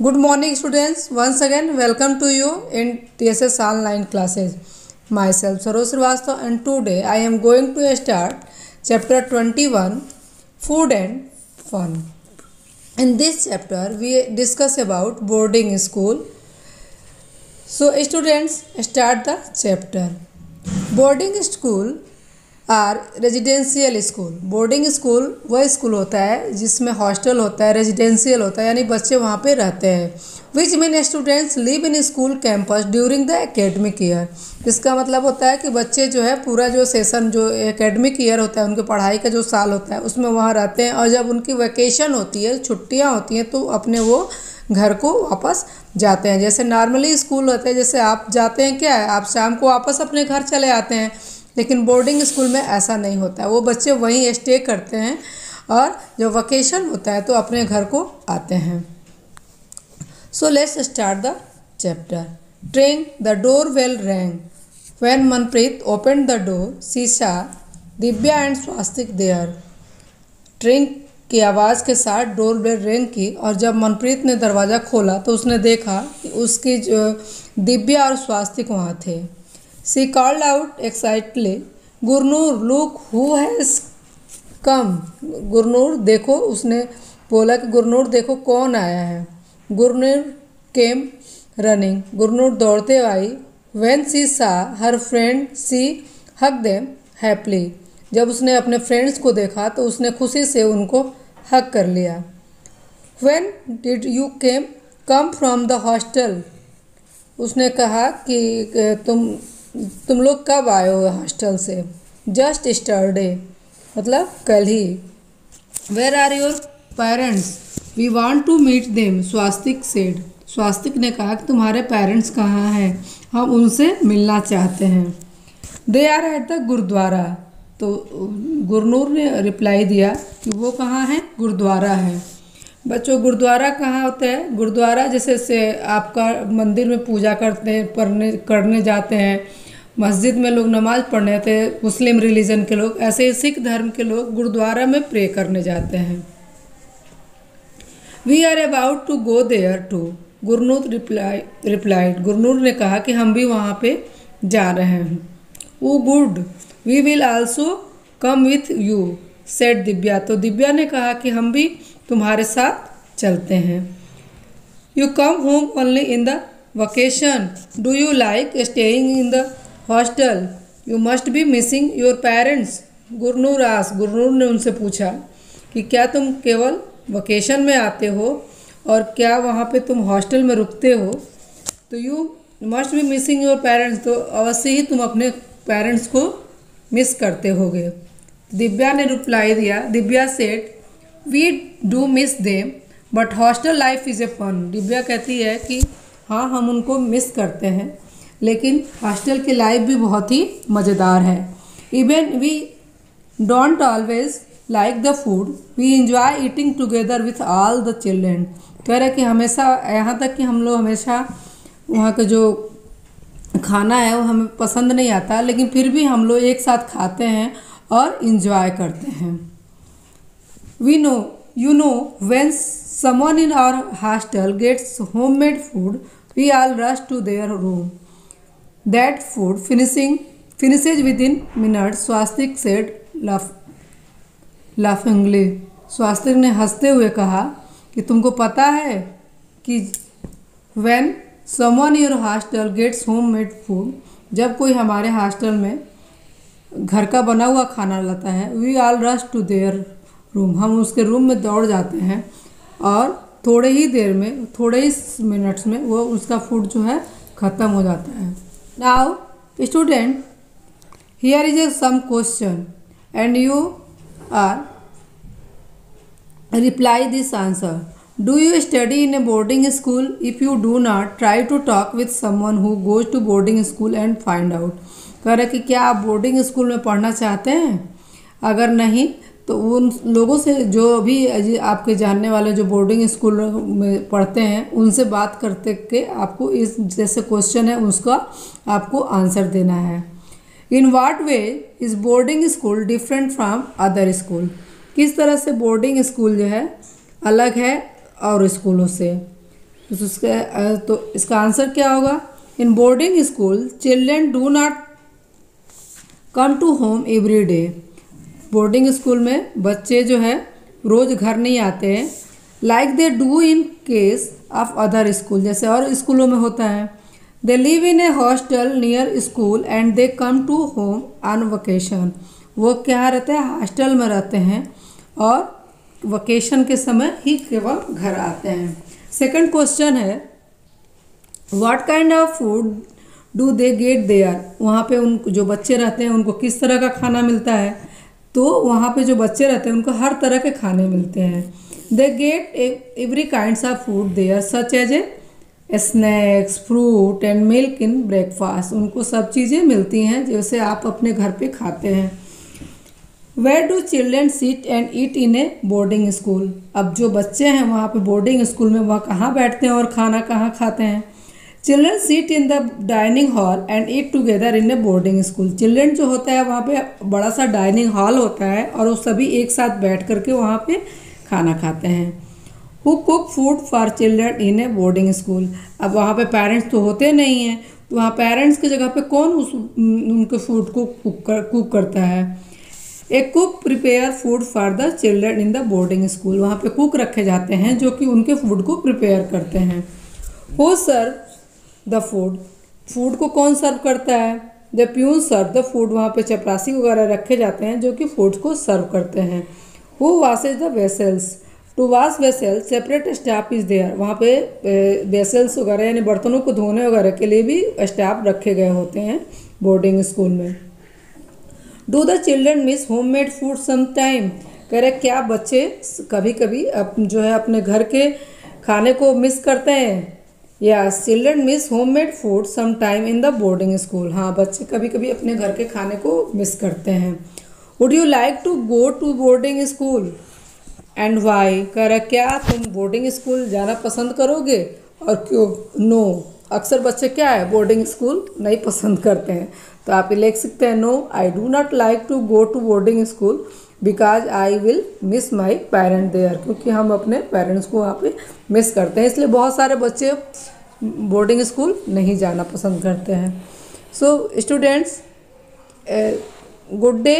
Good morning, students. Once again, welcome to you in TSS online classes. Myself, Saroj Srivastava, and today I am going to start chapter 21 Food and Fun. In this chapter, we discuss about boarding school. So, students, start the chapter. Boarding school or residential school. Boarding school वह school होता है जिसमें hostel होता है, residential होता है, यानी बच्चे वहाँ पे रहते हैं। Which mean students live in school campus during the academic year इसका मतलब होता है कि बच्चे जो है पूरा जो सेशन जो एकेडमिक ईयर होता है, उनके पढ़ाई का जो साल होता है, उसमें वहाँ रहते हैं। और जब उनकी वैकेशन होती है, छुट्टियाँ होती हैं तो अपने वो घर को वापस जाते हैं। जैसे नॉर्मली स्कूल होते हैं, जैसे आप जाते हैं क्या? है आप शाम को वापस अपने घर चले आते हैं। लेकिन बोर्डिंग स्कूल में ऐसा नहीं होता है। वो बच्चे वहीं स्टे करते हैं और जब वकेशन होता है तो अपने घर को आते हैं। So let's start the chapter train the doorbell rang when Manpreet open the door she saw Divya and Swastik there train की आवाज़ के साथ डोर बेल रेंग की और जब मनप्रीत ने दरवाज़ा खोला तो उसने देखा कि उसकी जो दिव्या और स्वास्तिक वहाँ थे। She called out excitedly, Gurnoor look who has come Gurnoor देखो उसने बोला कि गुरनूर देखो कौन आया है? गुरनूर केम रनिंग गुरनूर दौड़ते आई। वेन सी सा हर फ्रेंड सी हक देम हैप्पली जब उसने अपने फ्रेंड्स को देखा तो उसने खुशी से उनको हक कर लिया। When did you came come from the hostel उसने कहा कि तुम तुम लोग कब आए हो हॉस्टल से? जस्ट स्टरडे मतलब कल ही। Where are your parents we want to meet them Swastik said Swastik ने कहा कि तुम्हारे पेरेंट्स कहाँ हैं? हम उनसे मिलना चाहते हैं। They are at the Gurudwara तो गुरनूर ने रिप्लाई दिया कि वो कहाँ हैं? गुरुद्वारा है। बच्चों, गुरुद्वारा कहाँ होता है? गुरुद्वारा जैसे से आपका मंदिर में पूजा करते हैं पढ़ने, करने जाते हैं। मस्जिद में लोग नमाज़ पढ़ने थे मुस्लिम रिलीजन के लोग, ऐसे ही सिख धर्म के लोग गुरुद्वारा में प्रे करने जाते हैं। We are about to go there too Gurnoor reply replied Gurnoor ने कहा कि हम भी वहाँ पे जा रहे हैं। वो good we will also come with you said Divya. तो दिव्या ने कहा कि हम भी तुम्हारे साथ चलते हैं। You come home only in the vacation do you like staying in the hostel you must be missing your parents Gurnoor आस, गुरनूर ने उनसे पूछा कि क्या तुम केवल वकेशन में आते हो और क्या वहाँ पे तुम हॉस्टल में रुकते हो? तो you must be missing your parents तो अवश्य ही तुम अपने पेरेंट्स को मिस करते होगे। दिव्या ने रिप्लाई दिया, Divya said we do miss them but hostel life is a fun Divya कहती है कि हाँ हम उनको मिस करते हैं, लेकिन हॉस्टल की लाइफ भी बहुत ही मज़ेदार है। Even we don't always like the food we enjoy eating together with all the children कह रहे कि हमेशा, यहाँ तक कि हम लोग हमेशा वहाँ का जो खाना है, वो हमें पसंद नहीं आता, लेकिन फिर भी हम लोग एक साथ खाते हैं और इंजॉय करते हैं। We know, you know, when someone in our hostel gets homemade food, we all rush to their room. That food finishing finishes within minutes, Swastik said laugh, laughingly. स्वास्तिक ने हँसते हुए कहा कि तुमको पता है कि when someone in your hostel gets homemade food, जब कोई हमारे हॉस्टल में घर का बना हुआ खाना लाता है we all rush to their room हम उसके रूम में दौड़ जाते हैं और थोड़े ही देर में, थोड़े ही मिनट्स में वो उसका फ़ूड जो है ख़त्म हो जाता है। Now student here is a sum question and you are reply this answer do you study in a boarding school if you do not try to talk with someone who goes to boarding school and find out कह रहे कि क्या आप boarding school में पढ़ना चाहते हैं? अगर नहीं तो उन लोगों से जो अभी आपके जानने वाले जो बोर्डिंग स्कूल में पढ़ते हैं, उनसे बात करते के आपको इस जैसे क्वेश्चन है, उसका आपको आंसर देना है। In what way is boarding school different from other school किस तरह से बोर्डिंग स्कूल जो है, अलग है और स्कूलों से? तो उसका तो इसका आंसर क्या होगा? In boarding school children do not come to home every day boarding school में बच्चे जो है, रोज़ घर नहीं आते हैं। Like they do in case of other school जैसे और स्कूलों में होता है। They live in a hostel near school and they come to home on vacation वो क्या रहते हैं? हॉस्टल में रहते हैं और वकेशन के समय ही केवल घर आते हैं। सेकंड क्वेश्चन है what kind of food do they get there वहाँ पे उन जो बच्चे रहते हैं, उनको किस तरह का खाना मिलता है? तो वहाँ पे जो बच्चे रहते हैं, उनको हर तरह के खाने मिलते हैं। They get every kind of food there such as a snacks fruit and milk in breakfast उनको सब चीज़ें मिलती हैं, जैसे आप अपने घर पे खाते हैं। Where do children sit and eat in a boarding school अब जो बच्चे हैं, वहाँ पे बोर्डिंग स्कूल में वह कहाँ बैठते हैं और खाना कहाँ खाते हैं? Children sit in the dining hall and eat together in a boarding school children जो होता है वहाँ पे बड़ा सा डाइनिंग हॉल होता है और वो सभी एक साथ बैठ करके वहाँ पे खाना खाते हैं। Who cook food for children in a boarding school अब वहाँ पे पेरेंट्स तो होते नहीं हैं। तो वहाँ पेरेंट्स की जगह पे कौन उस उनके फ़ूड को कुक कर कुक करता है? A cook prepare food for the children in the boarding school वहाँ पे कुक रखे जाते हैं जो कि उनके फ़ूड को प्रिपेयर करते हैं। हो सर्व द फ़ूड फ़ूड को कौन सर्व करता है? The peon serve the food वहाँ पे चपरासी वगैरह रखे जाते हैं जो कि फ़ूड को सर्व करते हैं। Who washes the vessels to wash vessel separate staff is there वहाँ पे वेसल्स वगैरह यानी बर्तनों को धोने वगैरह के लिए भी स्टाफ रखे गए होते हैं बोर्डिंग स्कूल में। Do the children miss home made food sometime कह रहे क्या बच्चे कभी कभी अप, जो है अपने घर के खाने को मिस करते हैं? या children miss home made food some time in the boarding school हाँ बच्चे कभी कभी अपने घर के खाने को मिस करते हैं। Would you like to go to boarding school and why कह क्या तुम बोर्डिंग स्कूल जाना पसंद करोगे? और क्यों? No no. अक्सर बच्चे क्या है बोर्डिंग स्कूल नहीं पसंद करते हैं। तो आप ये लिख सकते हैं no I do not like to go to boarding school because I will miss my parent there क्योंकि हम अपने पेरेंट्स को वहाँ पे मिस करते हैं। इसलिए बहुत सारे बच्चे बोर्डिंग स्कूल नहीं जाना पसंद करते हैं। So students good day